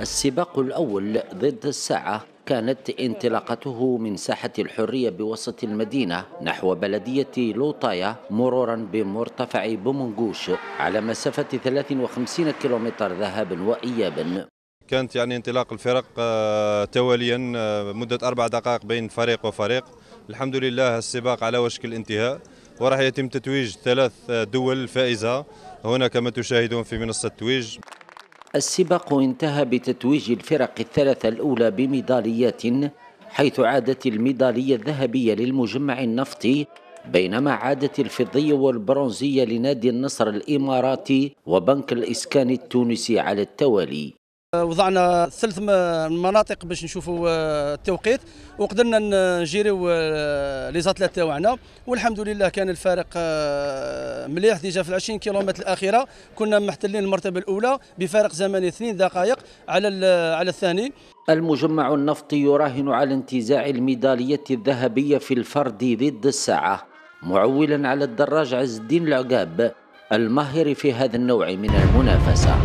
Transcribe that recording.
السباق الأول ضد الساعة كانت انطلاقته من ساحة الحرية بوسط المدينة نحو بلدية لوطايا مرورا بمرتفع بومنغوش على مسافة 53 كيلومتر ذهابا وإيابا. كانت يعني انطلاق الفرق آه، تواليا آه، مدة أربع دقائق بين فريق وفريق. الحمد لله السباق على وشك الانتهاء وراح يتم تتويج ثلاث دول فائزة. هنا كما تشاهدون في منصة التويج السباق انتهى بتتويج الفرق الثلاثة الأولى بميداليات حيث عادت الميدالية الذهبية للمجمع النفطي بينما عادت الفضية والبرونزية لنادي النصر الإماراتي وبنك الإسكان التونسي على التوالي. وضعنا ثلاث مناطق باش نشوفوا آه، التوقيت وقدرنا نجيريو آه، لي زاتلات تاعنا والحمد لله كان الفارق آه، مليح. ديجا في 20 كيلومتر الأخيرة كنا محتلين المرتبة الأولى بفارق زمني اثنين دقائق على على الثاني. المجمع النفطي يراهن على انتزاع الميداليه الذهبية في الفرد ضد الساعة معولا على الدراج عز الدين العقاب الماهر في هذا النوع من المنافسة.